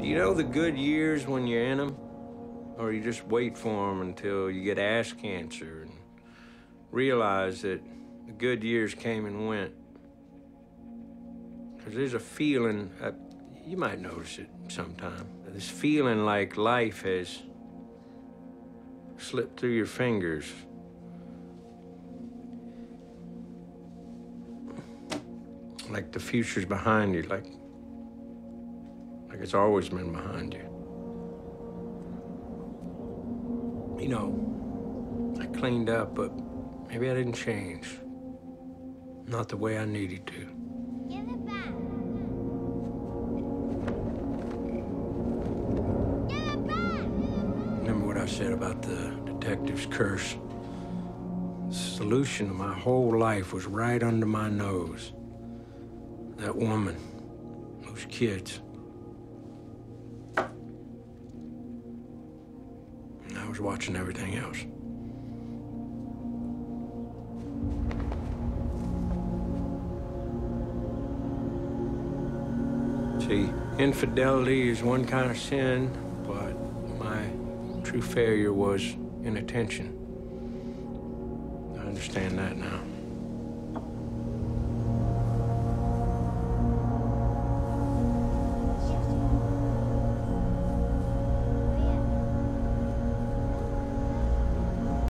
Do you know the good years when you're in them? Or you just wait for them until you get ass cancer and realize that the good years came and went? Because there's a feeling, uh, you might notice it sometime, this feeling like life has slipped through your fingers. Like the future's behind you, like, like it's always been behind you. You know, I cleaned up, but maybe I didn't change. Not the way I needed to. Give it back. Give it back. Remember what I said about the detective's curse? The solution to my whole life was right under my nose. That woman, those kids. Was watching everything else. See, infidelity is one kind of sin, but my true failure was inattention. I understand that now.